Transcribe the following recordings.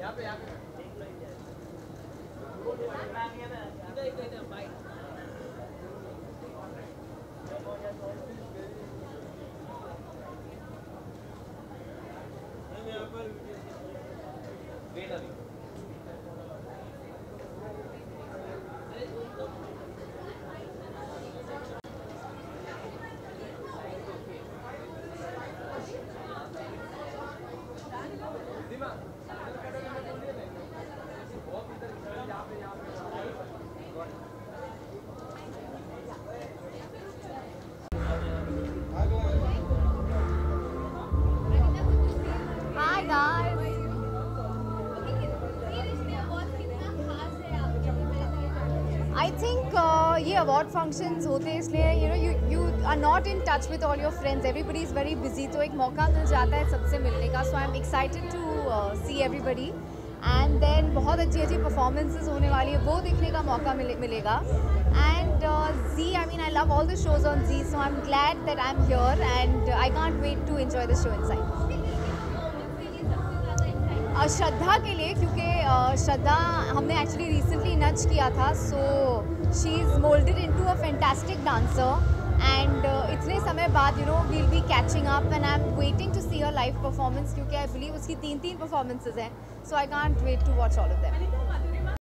यहाँ पे यहाँ पे। I think uh, ये अवार्ड फ़ंक्शंस होते हैं इसलिए you know you you are not in touch with all your friends everybody is very busy तो एक मौका मिल जाता है सबसे मिलने का. So I am excited to see everybody and then बहुत अच्छी अच्छी परफॉर्मेंसेज होने वाली है. वो देखने का मौका मिले मिलेगा. And Zee I mean I love all the shows on Zee so I am glad that I am here and I can't wait to enjoy the show inside Shraddha के लिए, क्योंकि श्रद्धा हमने एक्चुअली रिसेंटली नच किया था so she is moulded into a fantastic dancer and इतने समय बाद you know we'll be catching up and I am waiting to see your live performance क्योंकि आई बिलीव उसकी तीन तीन परफॉर्मेंसेज हैं so I can't wait to watch all of them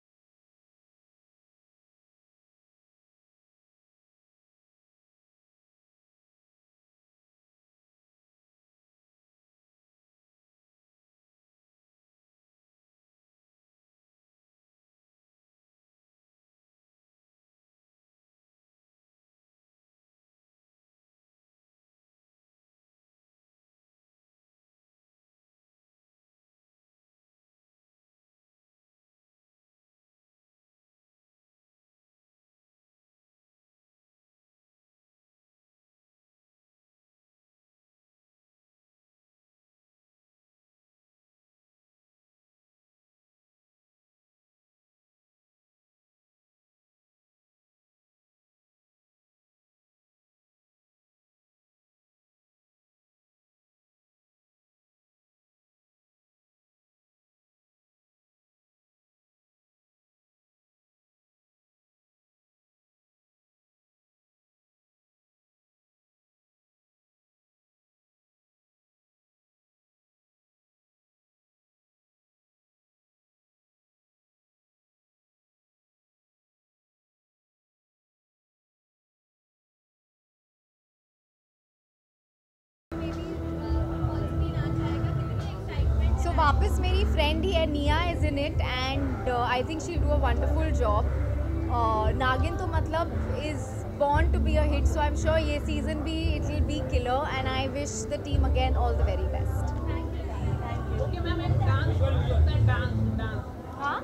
वापस मेरी फ्रेंड ही है Nia is in it and I think she do a wonderful job Naagin तो मतलब is born to be a hit so I am sure ये season भी it will be killer and I wish the team again all the very best thank you thank you okay ma'am एक dance dance dance हाँ?